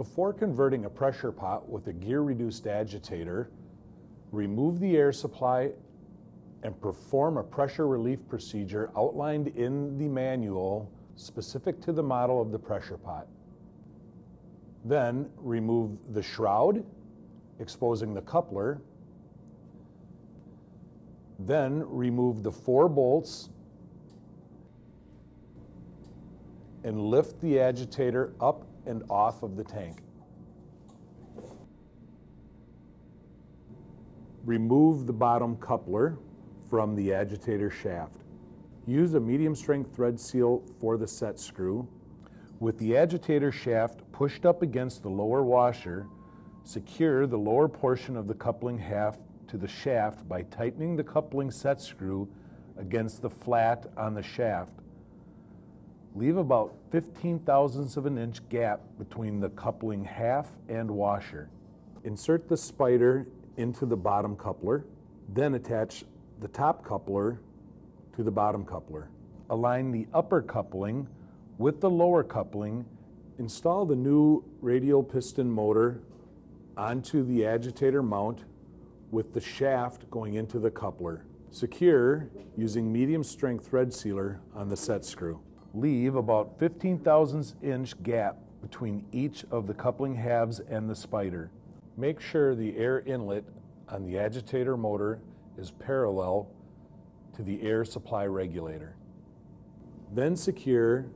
Before converting a pressure pot with a gear-reduced agitator, remove the air supply and perform a pressure relief procedure outlined in the manual specific to the model of the pressure pot. Then remove the shroud, exposing the coupler. Then remove the four bolts and lift the agitator up and off of the tank. Remove the bottom coupler from the agitator shaft. Use a medium strength thread seal for the set screw. With the agitator shaft pushed up against the lower washer, secure the lower portion of the coupling half to the shaft by tightening the coupling set screw against the flat on the shaft. Leave about 15 thousandths of an inch gap between the coupling half and washer. Insert the spider into the bottom coupler, then attach the top coupler to the bottom coupler. Align the upper coupling with the lower coupling. Install the new radial piston motor onto the agitator mount with the shaft going into the coupler. Secure using medium strength thread sealer on the set screw. Leave about 15 thousandths inch gap between each of the coupling halves and the spider. Make sure the air inlet on the agitator motor is parallel to the air supply regulator. Then secure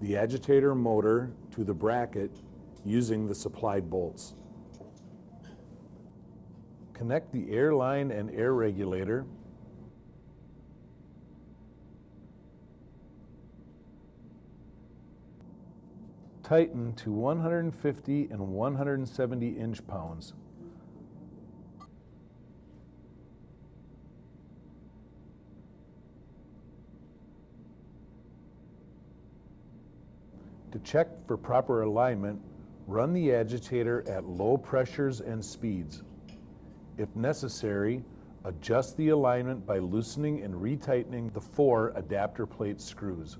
the agitator motor to the bracket using the supplied bolts. Connect the air line and air regulator tighten to 150 and 170 inch pounds. To check for proper alignment, run the agitator at low pressures and speeds. If necessary, adjust the alignment by loosening and retightening the four adapter plate screws.